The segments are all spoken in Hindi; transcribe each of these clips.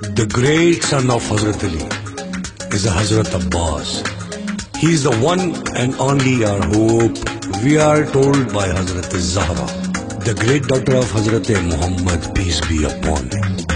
The great son of Hazrat Ali is a Hazrat Abbas. He is the one and only our hope. We are told by Hazrat Zahra, the great daughter of Hazrat Muhammad, peace be upon him.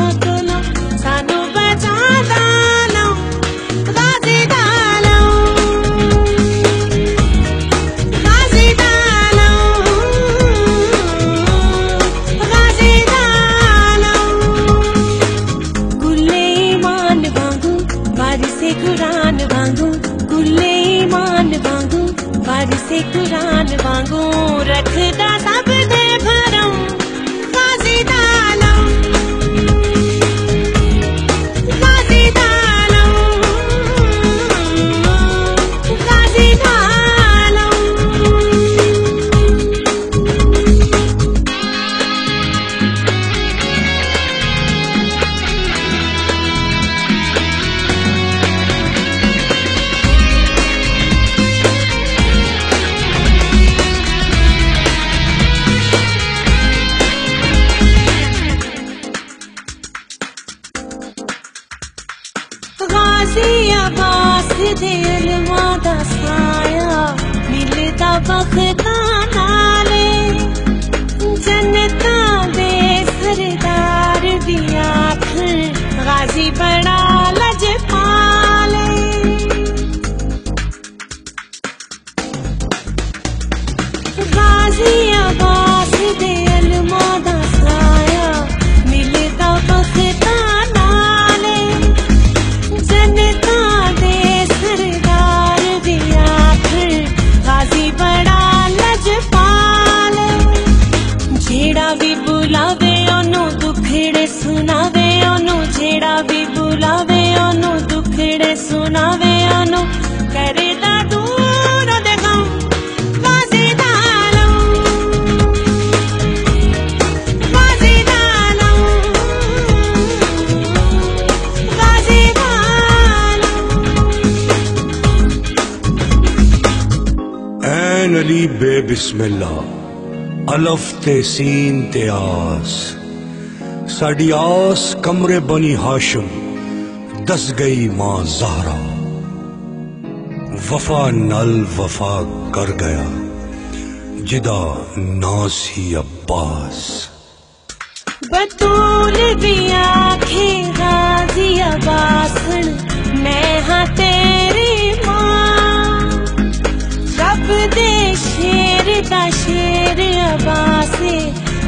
वांगू गुले कुरान वांगू रखदा जिया बास दे मादा साया मिलता बखता ਜਿਹੜਾ ਵੀ ਬੁਲਾਵੇ ਉਹਨੂੰ ਦੁਖੜੇ ਸੁਣਾਵੇ ਉਹਨੂੰ ਜਿਹੜਾ ਵੀ ਬੁਲਾਵੇ ਉਹਨੂੰ ਦੁਖੜੇ ਸੁਣਾਵੇ ਉਹਨੂੰ ਕਰਦਾ ਦੂਰ ਦੇ ਗਮ ਗਾਜ਼ੀ ਦਾ ਲਓ ਗਾਜ਼ੀ ਦਾ ਲਓ ਗਾਜ਼ੀ ਦਾ ਲਓ ਐਨ ਅਲੀ ਬੇ ਬਿਸਮਿਲ੍ਲਾ अलफ ते सीन ते आस। साड़ी आस कमरे बनी हाशम, दस गई माँ जहरा। वफा नल वफा कर गया, जिदा नासी अब्बास। बतूल दिया खे गाजी अब्बासन मैं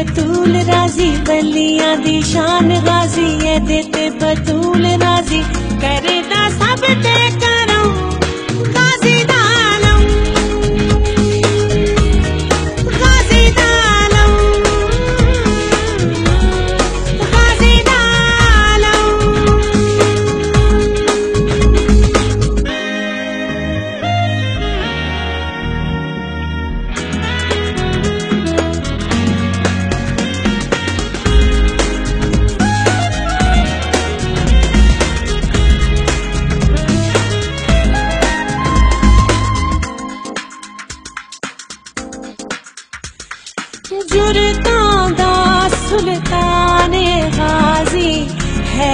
बतूल राजी बलिया कन्या शान बतूल